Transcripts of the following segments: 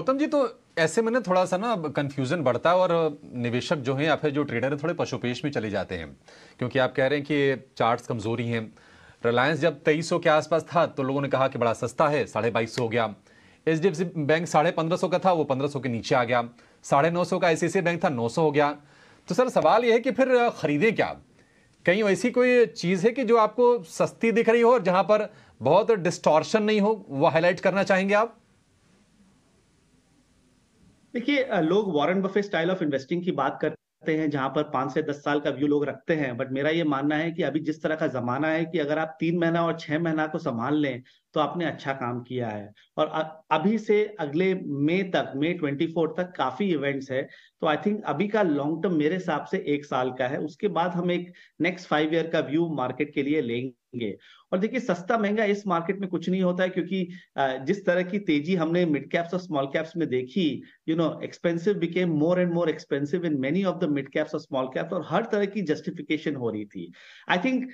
गौतम जी तो ऐसे में ना थोड़ा सा ना कंफ्यूजन बढ़ता है और निवेशक जो हैं या फिर जो ट्रेडर है, थोड़े पशुपेश में चले जाते हैं। क्योंकि आप कह रहे हैं कि चार्ट्स कमज़ोरी हैं। रिलायंस जब तेईस के आसपास था तो लोगों ने कहा कि बड़ा सस्ता है, साढ़े बाईस हो गया। H D F C bank साढ़े पंद्रह सौ का था, वो पंद्रह सौ के नीचे आ गया। साढ़े नौ सौ का आई बैंक था, नौ सौ हो गया। तो सर, सवाल यह है कि फिर खरीदें क्या? कहीं ऐसी कोई चीज़ है कि जो आपको सस्ती दिख रही हो और जहाँ पर बहुत डिस्टॉर्शन नहीं हो, वो हाईलाइट करना चाहेंगे आप? देखिए लोग Warren Buffett style of investing की बात करते हैं, जहाँ पर पाँच से दस साल का व्यू लोग रखते हैं। बट मेरा ये मानना है कि अभी जिस तरह का जमाना है कि अगर आप तीन महीना और छह महीना को संभाल लें तो आपने अच्छा काम किया है। और अभी से अगले मई तक, मई ट्वेंटी फोर तक काफ़ी इवेंट्स है। तो आई थिंक अभी का लॉन्ग टर्म मेरे हिसाब से एक साल का है। उसके बाद हम एक नेक्स्ट फाइव ईयर का व्यू मार्केट के लिए लेंगे। और देखिए, सस्ता महँगा इस मार्केट में कुछ नहीं होता है क्योंकि जिस तरह की तेज़ी हमने मिड कैप्स और स्मॉल कैप्स में देखी you know expensive became more and more expensive in many of the mid caps और स्मॉल कैप्स और हर तरह की जस्टिफिकेशन हो रही थी। आई थिंक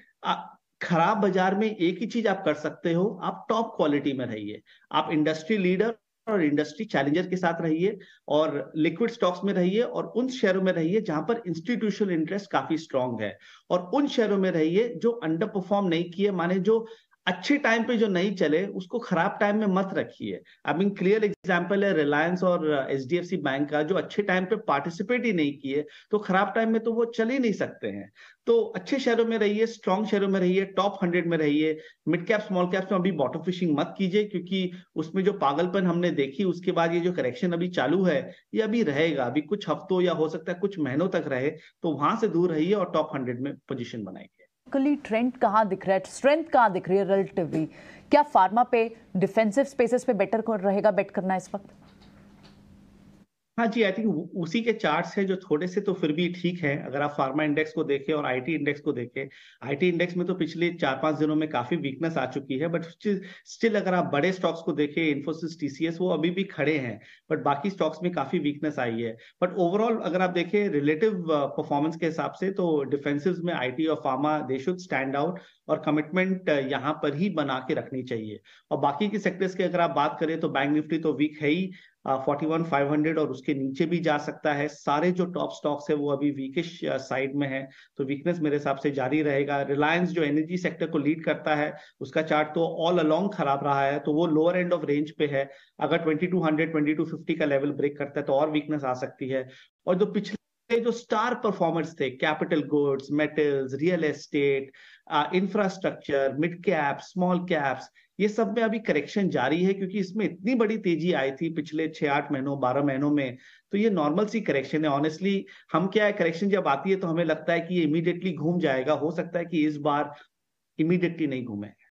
खराब बाज़ार में एक ही चीज़ आप कर सकते हो, आप टॉप क्वालिटी में रहिए। आप इंडस्ट्री लीडर और इंडस्ट्री चैलेंजर के साथ रहिए और लिक्विड स्टॉक्स में रहिए और उन शेयरों में रहिए जहाँ पर इंस्टीट्यूशनल इंटरेस्ट काफ़ी स्ट्रांग है। और उन शेयरों में रहिए जो अंडर परफॉर्म नहीं किए, माने जो अच्छे टाइम पे जो नहीं चले, उसको खराब टाइम में मत रखिए। आई मीन क्लियर एग्जांपल है रिलायंस और एच डी बैंक का, जो अच्छे टाइम पे पार्टिसिपेट ही नहीं किए तो खराब टाइम में तो वो चल ही नहीं सकते हैं। तो अच्छे शहरों में रहिए स्ट्रॉन्ग शहरों में रहिए टॉप हंड्रेड में रहिए मिड कैप स्मॉल कैप्स में अभी बॉटम फिशिंग मत कीजिए, क्योंकि उसमें जो पागलपन हमने देखी, उसके बाद ये जो करेक्शन अभी चालू है, ये अभी रहेगा। अभी कुछ हफ्तों या हो सकता है कुछ महीनों तक रहे तो वहाँ से दूर रहिए और टॉप हंड्रेड में पोजिशन बनाएँगे ट्रेंड कहाँ दिख रहा है? स्ट्रेंथ कहाँ दिख रही है रिलेटिवली क्या फार्मा पे डिफेंसिव स्पेसेस पे बेटर रहेगा बेट करना इस वक्त? हाँ जी आई थिंक उसी के चार्ट्स है जो थोड़े से तो फिर भी ठीक है। अगर आप फार्मा इंडेक्स को देखें और आईटी इंडेक्स को देखें आईटी इंडेक्स में तो पिछले चार पाँच दिनों में काफ़ी वीकनेस आ चुकी है बट स्टिल अगर आप बड़े स्टॉक्स को देखें इन्फोसिस टीसीएस वो अभी भी खड़े हैं बट बाकी स्टॉक्स में काफ़ी वीकनेस आई है। बट ओवरऑल अगर आप देखें रिलेटिव परफॉर्मेंस के हिसाब से तो डिफेंसिव में आईटी और pharma they should stand out और कमिटमेंट यहाँ पर ही बना के रखनी चाहिए। और बाकी के सेक्टर्स की अगर आप बात करें तो बैंक निफ्टी तो वीक है ही फोर्टी वन फाइव हंड्रेड और उसके नीचे भी जा सकता है। सारे जो टॉप स्टॉक्स है वो अभी वीकिश साइड में है। तो वीकनेस मेरे हिसाब से जारी रहेगा। रिलायंस जो एनर्जी सेक्टर को लीड करता है, उसका चार्ट तो ऑल अलोंग खराब रहा है तो वो लोअर एंड ऑफ़ रेंज पे है। अगर twenty two hundred twenty two fifty का लेवल ब्रेक करता है तो और वीकनेस आ सकती है। और जो पिछले जो स्टार परफॉर्मर्स थे capital goods metals real estate infrastructure mid cap small caps ये सब में अभी करेक्शन जारी है क्योंकि इसमें इतनी बड़ी तेज़ी आई थी पिछले छह आठ महीनों, बारह महीनों में। तो ये नॉर्मल सी करेक्शन है। ऑनेस्टली हम क्या है करेक्शन जब आती है तो हमें लगता है कि ये इमीडिएटली घूम जाएगा। हो सकता है कि इस बार इमीडिएटली नहीं घूमे।